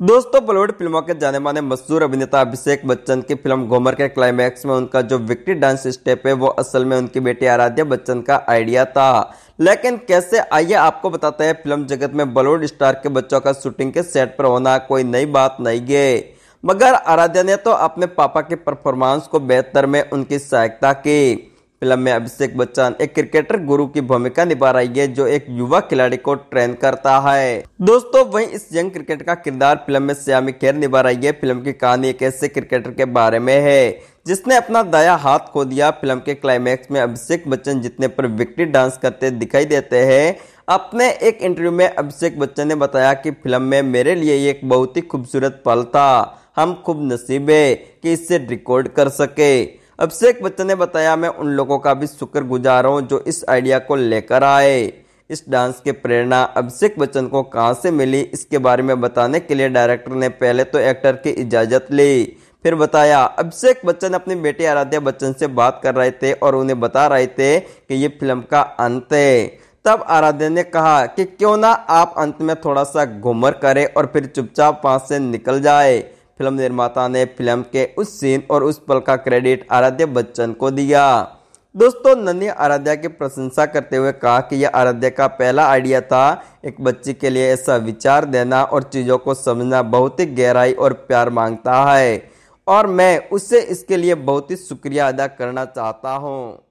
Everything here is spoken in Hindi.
दोस्तों, बॉलीवुड फ़िल्मों के जाने माने मशहूर अभिनेता अभिषेक बच्चन की फ़िल्म घूमर के क्लाइमैक्स में उनका जो विक्टी डांस स्टेप है, वो असल में उनकी बेटी आराध्या बच्चन का आइडिया था। लेकिन कैसे? आइए आपको बताते हैं, फ़िल्म जगत में बॉलीवुड स्टार के बच्चों का शूटिंग के सेट पर होना कोई नई बात नहीं गे मगर आराध्या ने तो अपने पापा के परफॉर्मेंस को बेहतर में उनकी सहायता की। फ़िल्म में अभिषेक बच्चन एक क्रिकेटर गुरु की भूमिका निभा रही है, जो एक युवा खिलाड़ी को ट्रेन करता है। दोस्तों, वहीं इस यंग क्रिकेट का किरदार फ़िल्म में श्यामी खेर निभा रही है। फ़िल्म की कहानी एक ऐसे क्रिकेटर के बारे में है, जिसने अपना दया हाथ खो दिया। फ़िल्म के क्लाइमैक्स में अभिषेक बच्चन जितने पर विक्टी डांस करते दिखाई देते हैं। अपने एक इंटरव्यू में अभिषेक बच्चन ने बताया कि फ़िल्म में मेरे लिए एक बहुत ही खूबसूरत पल था। हम खूब नसीब है कि इससे रिकॉर्ड कर सके। अभिषेक बच्चन ने बताया, मैं उन लोगों का भी शुक्रगुजार हूँ जो इस आइडिया को लेकर आए। इस डांस की प्रेरणा अभिषेक बच्चन को कहाँ से मिली, इसके बारे में बताने के लिए डायरेक्टर ने पहले तो एक्टर की इजाज़त ली। फिर बताया अभिषेक बच्चन अपनी बेटी आराध्या बच्चन से बात कर रहे थे और उन्हें बता रहे थे कि ये फ़िल्म का अंत है। तब आराध्या ने कहा कि क्यों ना आप अंत में थोड़ा सा घूमर करें और फिर चुपचाप वहाँ से निकल जाए। फ़िल्म निर्माता ने फ़िल्म के उस सीन और उस पल का क्रेडिट आराध्या बच्चन को दिया। दोस्तों, नन्ही आराध्या की प्रशंसा करते हुए कहा कि यह आराध्या का पहला आइडिया था। एक बच्ची के लिए ऐसा विचार देना और चीज़ों को समझना बहुत ही गहराई और प्यार माँगता है। और मैं उससे इसके लिए बहुत ही शुक्रिया अदा करना चाहता हूँ।